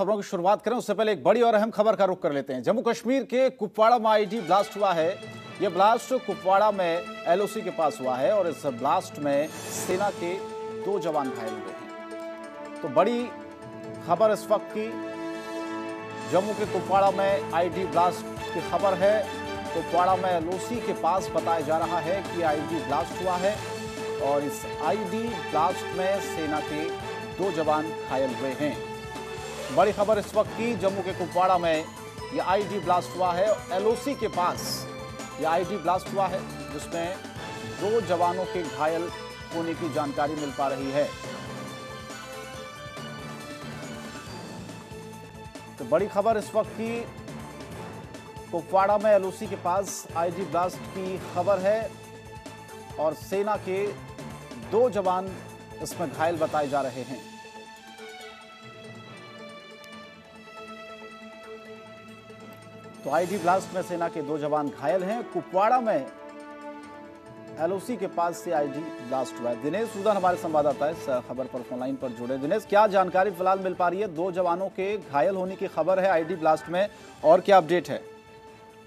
खबरों की शुरुआत करें, उससे पहले एक बड़ी और अहम खबर का रुख कर लेते हैं। जम्मू कश्मीर के कुपवाड़ा में आईडी ब्लास्ट हुआ है। ये ब्लास्ट कुपवाड़ा में एलओसी के पास हुआ है और इस ब्लास्ट में सेना के दो जवान घायल हुए हैं। तो बड़ी खबर इस वक्त की, जम्मू के कुपवाड़ा में आईडी ब्लास्ट की खबर है। कुपवाड़ा में एलओसी के पास बताया जा रहा है कि आईडी ब्लास्ट हुआ है और इस आईडी ब्लास्ट में सेना के दो जवान घायल हुए हैं। बड़ी खबर इस वक्त की, जम्मू के कुपवाड़ा में यह आईडी ब्लास्ट हुआ है एलओसी के पास यह आईडी ब्लास्ट हुआ है, जिसमें दो जवानों के घायल होने की जानकारी मिल पा रही है। तो बड़ी खबर इस वक्त की, कुपवाड़ा में एलओसी के पास आईडी ब्लास्ट की खबर है और सेना के दो जवान इसमें घायल बताए जा रहे हैं। तो आईडी ब्लास्ट में सेना के दो जवान घायल हैं। कुपवाड़ा में एलओसी के पास से आईडी ब्लास्ट हुआ है। दिनेश सुधन हमारे संवाददाता है खबर पर फोनलाइन पर जुड़े। दिनेश, क्या जानकारी फ़िलहाल मिल पा रही है? दो जवानों के घायल होने की खबर है आईडी ब्लास्ट में और क्या अपडेट है?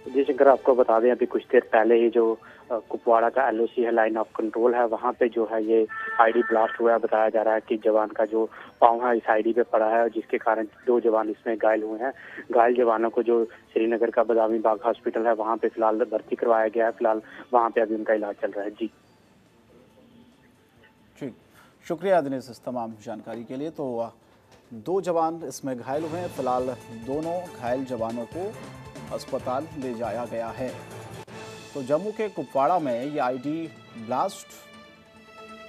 जी शंकर आपको बता दें, अभी कुछ देर पहले ही जो कुपवाड़ा का एलओसी है लाइन ऑफ़ कंट्रोल है, वहाँ पे जो है ये आईडी ब्लास्ट हुआ है, बताया जा रहा है कि जवान का जो पाँव है, इस आईडी पे पड़ा है जिसके कारण दो जवान इसमें घायल हुए हैं। घायल जवानों को जो श्रीनगर का बदामी बाग हॉस्पिटल है, वहाँ पे फ़िलहाल भर्ती करवाया गया है। फ़िलहाल वहाँ पे अभी उनका इलाज चल रहा है। जी। ठीक शुक्रिया दिनेश, इस तमाम जानकारी के लिए। तो दो जवान इसमें घायल हुए हैं। फ़िलहाल दोनों घायल जवानों को अस्पताल ले जाया गया है। तो जम्मू के कुपवाड़ा में ये आईडी ब्लास्ट,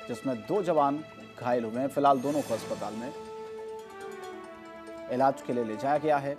जिसमें दो जवान घायल हुए हैं। फ़िलहाल दोनों को अस्पताल में इलाज के लिए ले जाया गया है।